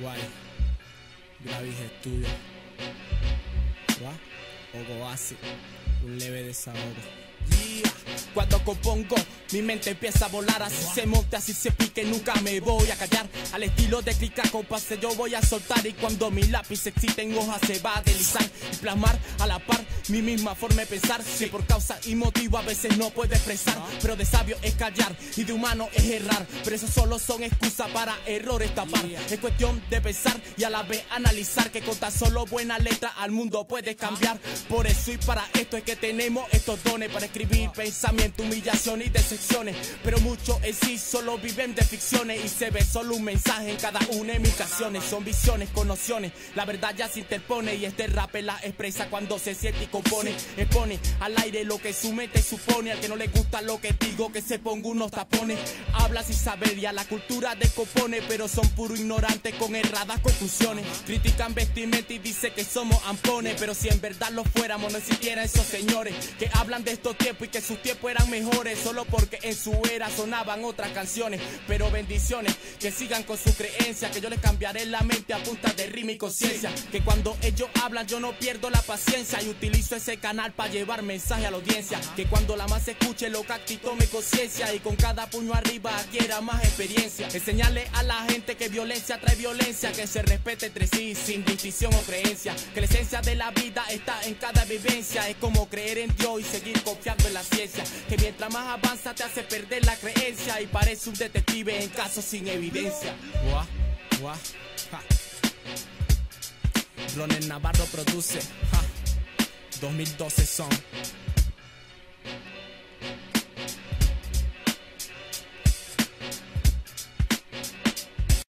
Guay. Gravis Studio. ¿Va? Ogo Un leve desahogo. Cuando compongo, mi mente empieza a volar Así se monta, así se pique, nunca me voy a callar Al estilo de clica compase yo voy a soltar Y cuando mi lápiz se excita en hoja se va a deslizar Y plasmar a la par mi misma forma de pensar. Que por causa y motivo a veces no puedo expresar, pero de sabio es callar y de humano es errar. Pero eso solo son excusas para errores tapar. Es cuestión de pensar y a la vez analizar que con tan solo buena letra al mundo puede cambiar. Por eso y para esto es que tenemos estos dones para escribir pensamiento, humillación y decepciones. Pero muchos en sí solo viven de ficciones y se ve solo un mensaje en cada una de mis canciones. Son visiones con nociones, la verdad ya se interpone y este rap la expresa cuando se siente y compone. Expone al aire lo que su mente supone. Al que no le gusta lo que digo, que se ponga unos tapones. Habla sin saber y a la cultura descompone, pero son puro ignorantes con erradas conclusiones. Critican vestimenta y dice que somos ampones, pero si en verdad lo fuéramos, no existieran esos señores que hablan de estos tiempos y que sus tiempos eran mejores solo porque en su era sonaban otras canciones. Pero bendiciones, que sigan con su creencia, que yo les cambiaré la mente a punta de rima y conciencia. Que cuando ellos hablan yo no pierdo la paciencia y utilizo ese canal para llevar mensaje a la audiencia. Que cuando la más escuche lo cacti tome conciencia y con cada puño arriba adquiera más experiencia. Enseñarle a la gente que violencia trae violencia, que se respete entre sí sin distinción o creencia. Que la esencia de la vida está en cada vivencia, es como creer en Dios y seguir confiando en la ciencia que mientras más avanza te hace perder la creencia y parece un detective en casos sin evidencia. Ronel Navarro produce, 2012 son.